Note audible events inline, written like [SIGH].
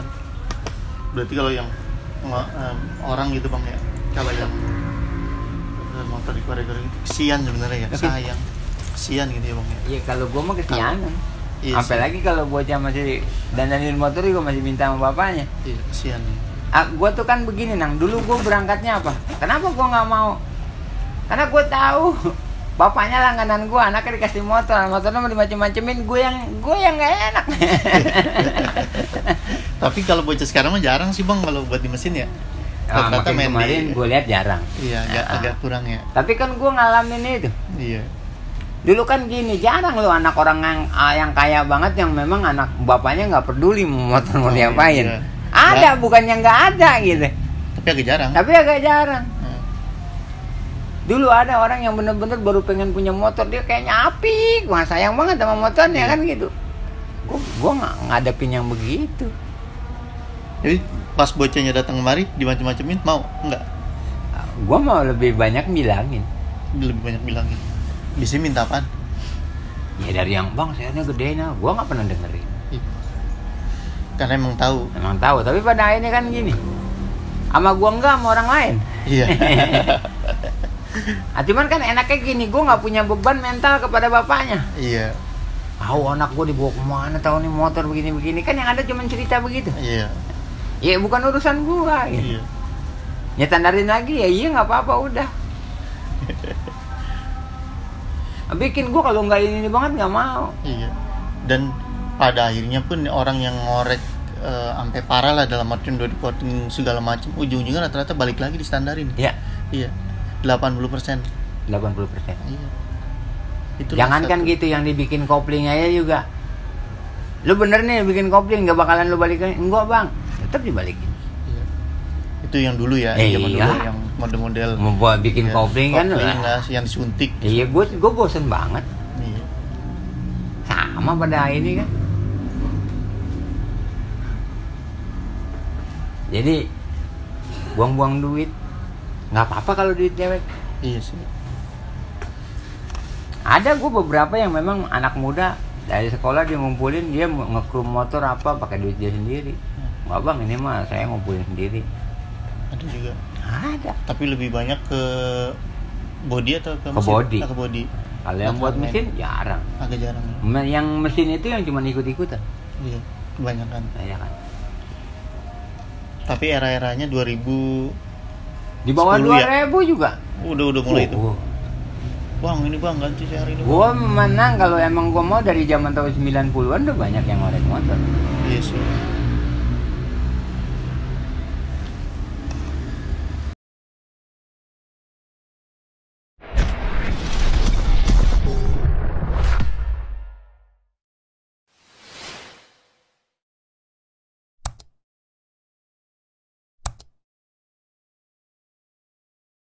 kan berarti kalau yang em, orang gitu bang ya kalau yang motor di koridor itu kesian sebenarnya ya Oke. sayang kesian gitu ya bang ya Iya kalau gua mah kesianan. Iya Sampai sih. lagi kalau bocah masih dandanin motor juga masih minta sama bapaknya. iya kesian ya. Ah, gua tuh kan begini nang. Dulu gua berangkatnya apa? Kenapa gua nggak mau? Karena gua tahu [LAUGHS] bapaknya langganan gua, anaknya dikasih motor, motornya mau dimacem-macemin, gue yang gue yang nggak enak. [LAUGHS] tapi kalau bocah sekarang mah jarang sih bang kalau buat di mesin ya Ah, rata-rata makin main kemarin di gue lihat jarang. iya agak Ah. agak kurang ya Tapi kan gua ngalamin itu. iya Dulu kan gini, jarang lo anak orang yang ah, yang kaya banget yang memang anak bapaknya nggak peduli mau motor mau Oh, diapain. iya. Ada, bukannya nggak ada gitu. tapi agak jarang Tapi agak jarang. Hmm. Dulu ada orang yang bener-bener baru pengen punya motor dia kayaknya apik, wah sayang banget sama motornya Iya. kan gitu. Gua, gua nggak ngadepin yang begitu. Jadi pas bocahnya datang kemari dimacem-macemin mau enggak Gua mau lebih banyak bilangin. lebih banyak bilangin bisa minta apaan Ya dari yang bang, sayanya gede nah. Gua nggak pernah dengerin. Iya. karena emang tahu Emang tahu, tapi pada akhirnya kan gini. Sama gua enggak sama orang lain. iya [LAUGHS] Ah, cuman kan enaknya gini, gua nggak punya beban mental kepada bapaknya. iya Tahu anak gua dibawa ke mana, tahu nih motor begini-begini kan yang ada cuma cerita begitu. iya Ya bukan urusan gua. Gitu. iya Ya tandarin lagi ya iya nggak apa-apa udah. [LAUGHS] Bikin gua kalau nggak ini, banget nggak mau. iya dan pada akhirnya pun orang yang ngorek eh, sampai parah lah dalam artian udah dipoting segala macam ujung-ujungnya rata-rata balik lagi di standarin Ya, iya 80 persen 80%. iya itu Jangan kan gitu yang dibikin kopling aja juga. Lu bener nih bikin kopling nggak bakalan lu balikin. Enggak, Bang. Tetap dibalikin. Iya. itu yang dulu ya Eh, zaman iya. dulu yang model-model Mau buat bikin ya, kopling kan kopling lah. yang disuntik Iya, gue gue bosen banget. iya Sama pada ini kan. Jadi buang-buang duit nggak apa-apa kalau duit cewek. iya sih Ada gue beberapa yang memang anak muda dari sekolah dia ngumpulin dia ngekrum motor apa pakai duit dia sendiri. Nggak bang ini mah saya ngumpulin sendiri. ada juga Ada. tapi lebih banyak ke body atau ke, Ke mesin? body. Ah, ke body Kalau yang buat Main. mesin jarang. agak jarang ya. Yang mesin itu yang cuma ikut-ikutan. iya kebanyakan Ya kan. tapi era-eranya 2000 Di bawah 10 dua ya? ribu juga. udah udah mulai itu Oh, oh. bang ini bang ganti saya hari ini Bang." Gua menang kalau emang gua mau dari zaman tahun 90-an udah banyak yang ngorek motor. iya sih